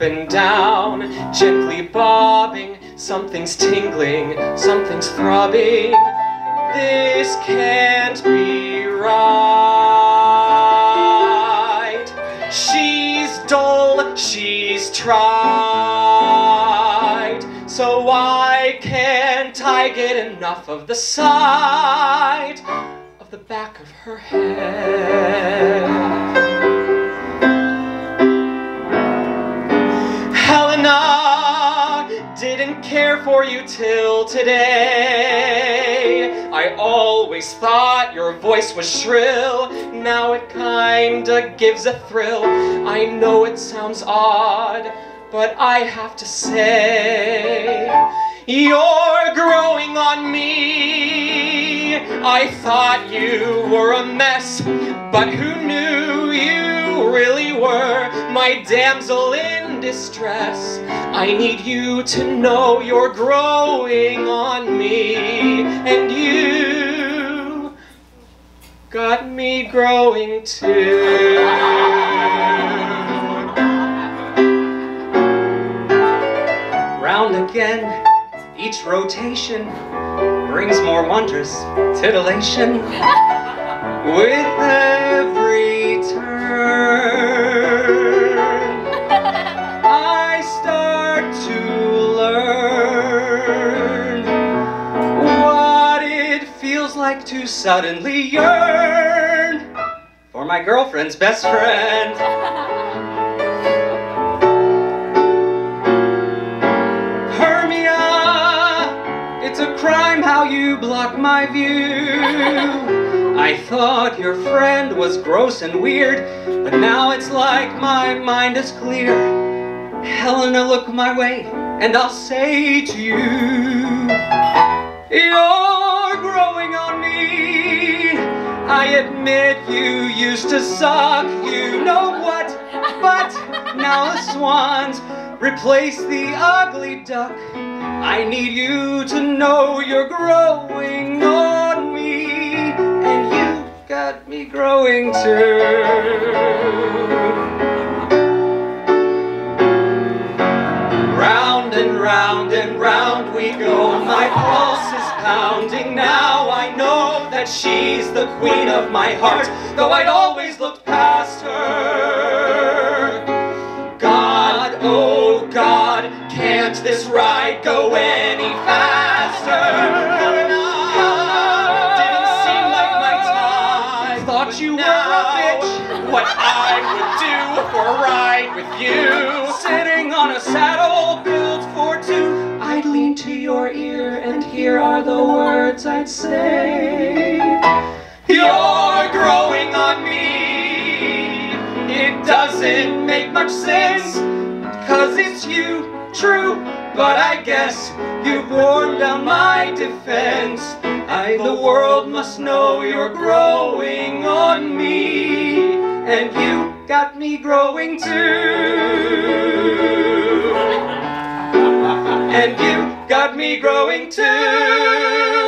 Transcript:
and down, gently bobbing. Something's tingling, something's throbbing. This can't be right. She's dull, she's tried. So why can't I get enough of the sight of the back of her head? Care for you till today. I always thought your voice was shrill. Now it kinda gives a thrill. I know it sounds odd, but I have to say, you're growing on me. I thought you were a mess, but who knew my damsel in distress? I need you to know you're growing on me, and you got me growing too. Round again, each rotation brings more wondrous titillation. With every like to suddenly yearn for my girlfriend's best friend. Hermia, it's a crime how you block my view. I thought your friend was gross and weird, but now it's like my mind is clear. Helena, look my way, and I'll say to you, me. I admit you used to suck, you know what, but now the swans replace the ugly duck. I need you to know you're growing on me, and you've got me growing too. Round and round and round we go. My pulse is pounding now. I know that she's the queen of my heart, though I'd always looked past her. God, oh God, can't this ride go any faster? Come on, didn't seem like my time. Thought you were a bitch. What I would do for a ride with you. Sitting on a saddle here are the words I'd say. You're growing on me. It doesn't make much sense, cause it's you, true. But I guess you've worn down my defense. I, the world must know you're growing on me. And you got me growing too and you got me growing too.